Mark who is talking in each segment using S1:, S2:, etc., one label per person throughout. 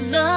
S1: Losing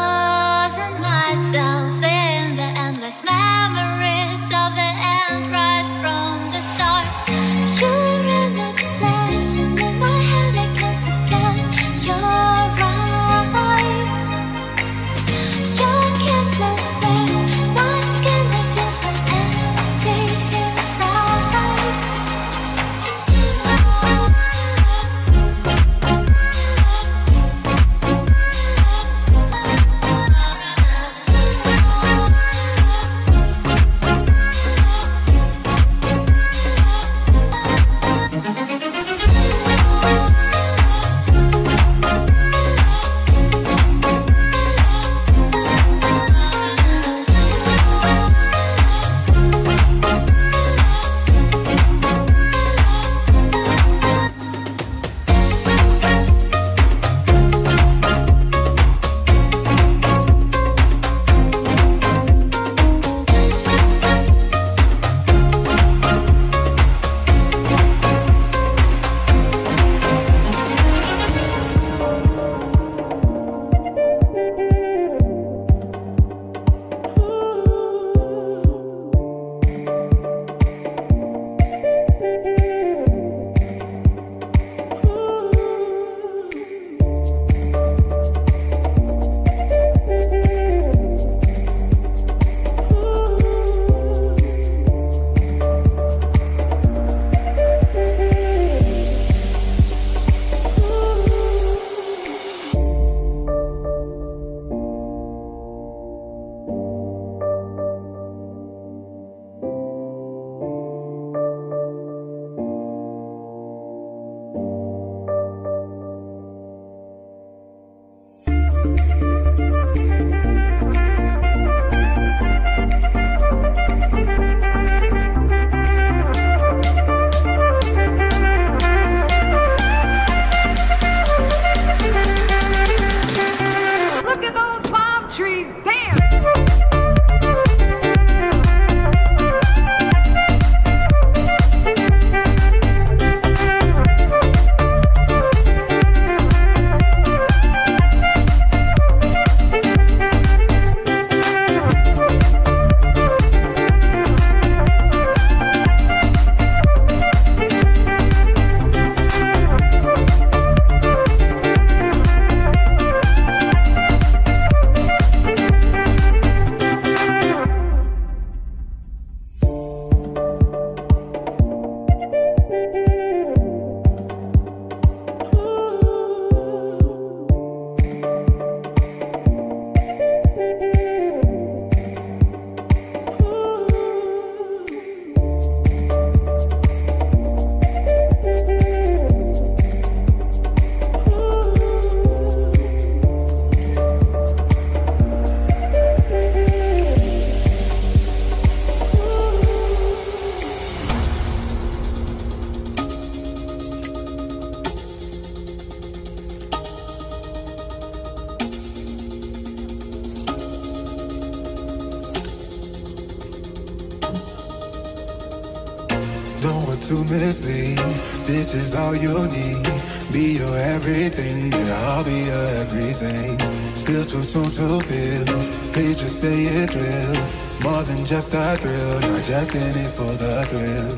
S2: Don't want to mislead. This is all you need. Be your everything, yeah, I'll be your everything. Still too soon to feel. Please just say it's real. More than just a thrill, not just in it for the thrill.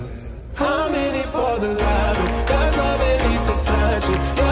S2: I'm in it for the love, cause love needs to touch it.